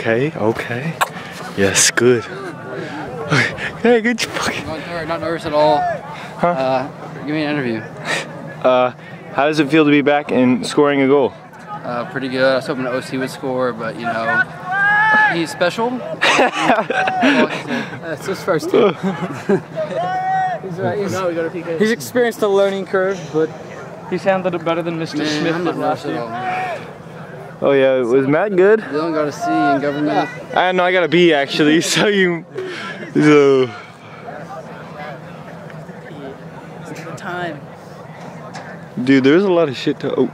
Okay, okay. Yes, good. Hey, good fucking. Not nervous at all. Huh? Uh, give me an interview. Uh, how does it feel to be back and scoring a goal? Uh, pretty good. I was hoping the OC would score, but you know, he's special. That's his first team. he's, uh, he's, no, we go to PK. he's experienced a learning curve, but he's handled it better than Mr. Man, Smith did last year. All. Oh yeah, was Matt good? Dylan got a C in government. I know I got a B actually, so you. So. time. Dude, there's a lot of shit to. Oh,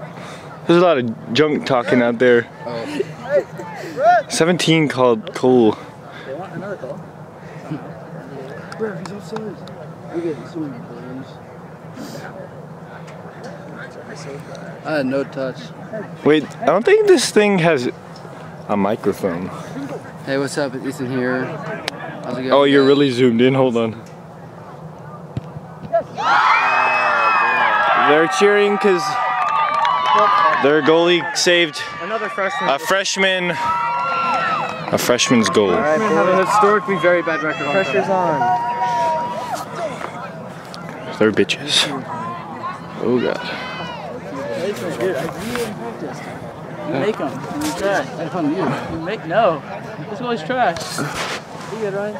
there's a lot of junk talking out there. Oh. 17 called Cole. They want another call. Bro, he's offside. We get so many I had no touch. Wait, I don't think this thing has a microphone. Hey, what's up? It's Ethan here. How's it going? Oh, you're guys? really zoomed in. Hold on. They're cheering because their goalie saved Another freshman. a freshman. A freshman's goal. Freshmen have a historically very bad record. Pressure's on. They're bitches. Oh god. You make them. and You trash. That's on you. You make no. This boy's trash. You good, Ryan?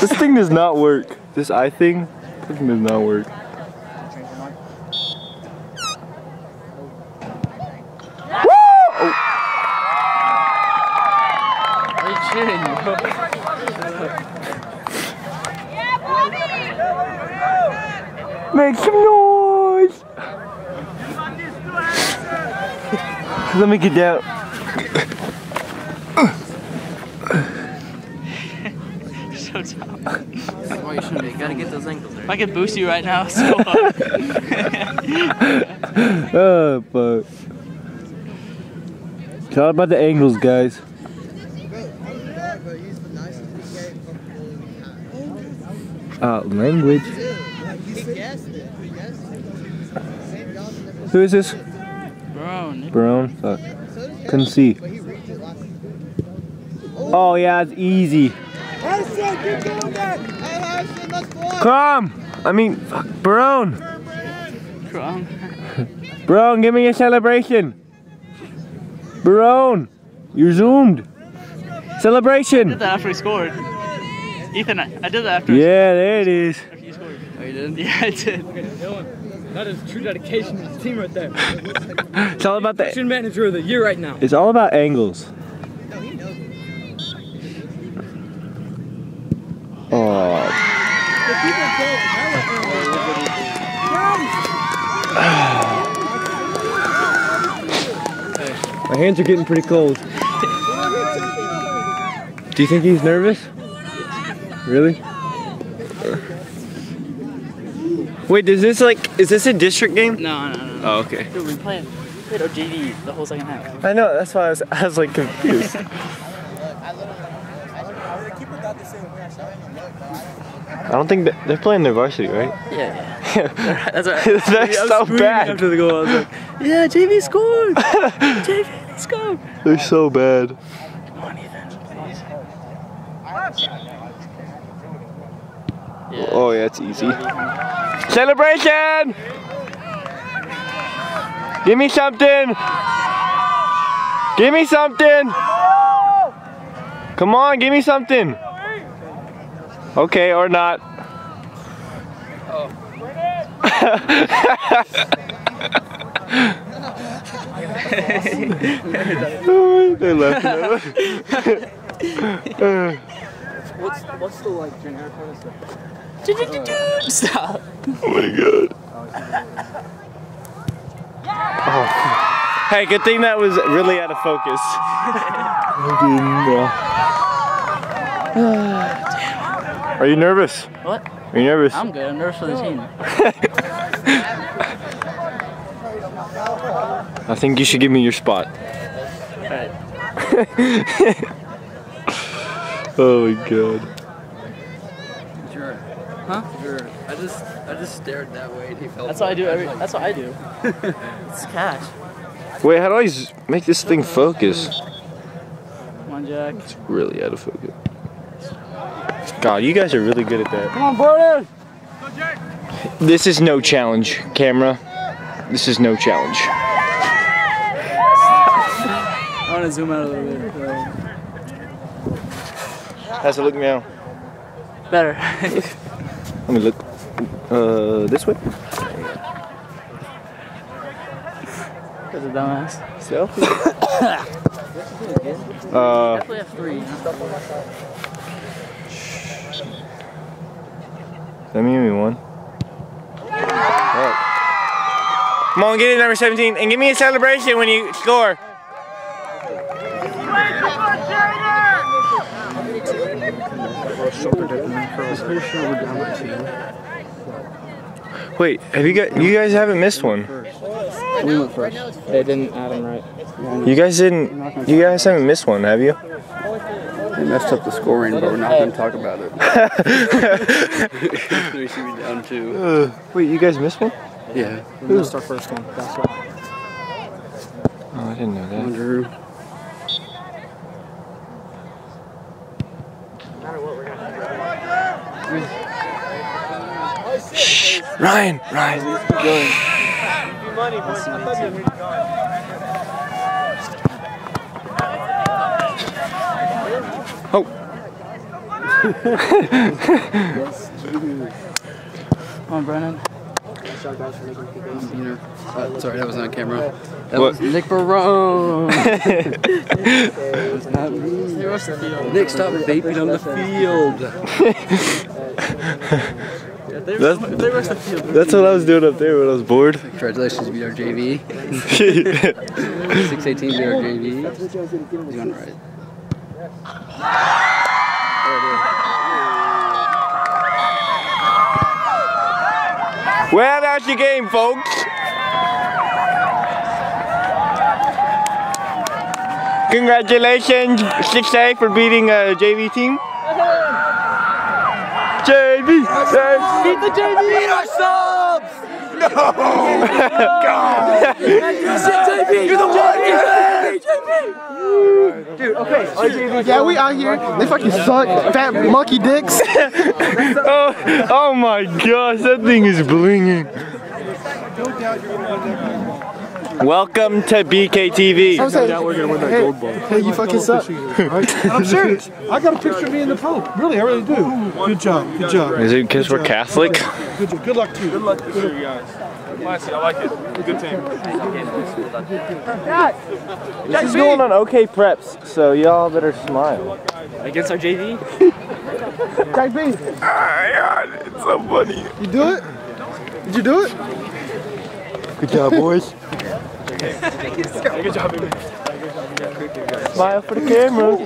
This thing does not work. This eye thing, fucking does not work. What are you cheering, bro? Make some noise. Let me get down. so tough. Why you shouldn't be? Gotta get those ankles If I could boost you right now, so hard. Oh, but it's all about the angles, guys. Uh, language. Who is this? Brown. Brown. Fuck. Uh, couldn't see. Oh yeah, it's easy. Come. I mean, fuck, Brown. Brown. Brown, give me a celebration. Brown, you're zoomed. Celebration! I did that after he scored. Ethan, I, I did that after, Yeah, there it is. After. Oh, you did? Yeah, I did. That is true dedication to the team right there. It's all about the. Action manager of the year right now. It's all about angles. Oh, my hands are getting pretty cold. Do you think he's nervous? Really? Wait, is this like, is this a district game? No, no, no. Oh, okay. Dude, we played, we played OJV the whole second half. I know, that's why I was, I was like confused. I don't think that they're playing their varsity, right? Yeah, yeah. That's right. That's so bad. After the goal, I was like, yeah, JV scored! JV, let's go! They're so bad. Come on, Ethan, please. Yeah. Oh yeah, it's easy. Celebration! Give me something! Give me something! Come on, give me something! Okay, or not. Oh. They're laughing at us. What's what's the like generic one? Stop. Oh my god. Oh. Hey, good thing that was really out of focus. Are you nervous? What? Are you nervous? I'm good. I'm nervous for the team. I think you should give me your spot. Alright. Oh my god. Sure. I just I just stared that way and he felt. That's what I do. Every, that's what I do. it's cash. Wait, how do I s- make this thing focus? Come on, Jack. It's really out of focus. God, you guys are really good at that. Come on, Brandon. This is no challenge, camera. This is no challenge. I want to zoom out a little bit. How's it look now? Better. Let me look. Uh, this way. That's a dumbass. Selfie. uh, Definitely have three. let me give me one. Alright. Come on, get it, number 17, and give me a celebration when you score. Wait, have you got? You guys haven't missed one. We went first. They didn't add him right. You guys didn't. You guys haven't missed one, have you? We messed up the scoring, but we're not going to talk about it. we should be down two. Uh, wait, you guys missed one? Yeah. We missed our first one. That's why. Oh, I didn't know that. Drew. Ryan, Ryan. Oh, Come on, Brennan. Uh, sorry, that was on camera. That What? was Nick Barone. Nick, stop vaping on the field. that's, that's what I was doing up there when I was bored. Congratulations, you beat our JV. 618 beat our JV. He's going right. well, that's your game, folks. Congratulations, 6A for beating uh, a JV team. JV! Beat the JV! Beat our subs! No! God! You're the one! Yeah, we out here. They fucking suck. Fat monkey dicks. oh, oh my gosh, that thing is blinging. Welcome to BKTV. I'm saying, we're gonna win that gold ball. Hey, you fucking suck. I'm serious. I got a picture of me in the Pope. Really, I really do. Good job. Good job. Is it because we're Catholic? Good, job. good luck to you. Good luck. To you guys. Classy, I like it. Good team. This is going on OK Preps, so y'all better smile. Against our JV? Jack B, my god, it's so funny. you do it? Did you do it? Good job, boys. Smile for the camera.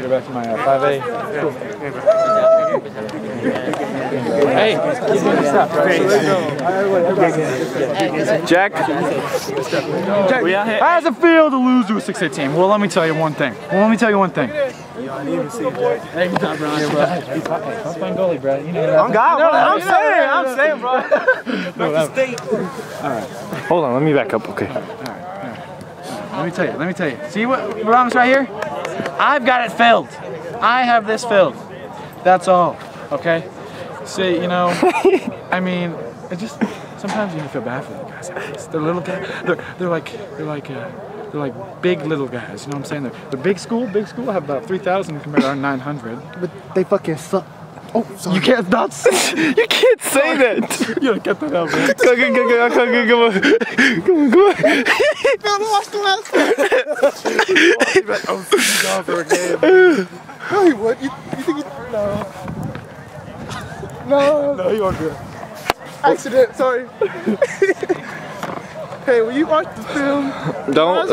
Go back to my uh, 5A. Hey, Jack, how does it feel to lose to a 6A team? Well, let me tell you one thing. Well, let me tell you one thing. Hey, he's not bro. He's playing goalie, bro. You know that. I'm God. I'm saying. I'm saying, bro. hold on, let me back up, okay. Let me tell you. Let me tell you. See what Ramos right here? I've got it filled. I have this filled. That's all. Okay. See, you know, I mean, it just sometimes you feel bad for the guys. They're little guys. They're they're like they're like uh, they're like big little guys. You know what I'm saying? They're, they're big school. Big school have about 3,000 compared to our 900. But they fucking suck. Oh, sorry. You can't not say. you can't say that. You don't get that out, man. Come on, come on, come on, come on, come on, come on. No, you would. You, you think you... No. No. No, you are good. Accident. Sorry. hey, will you watch the film? Don't.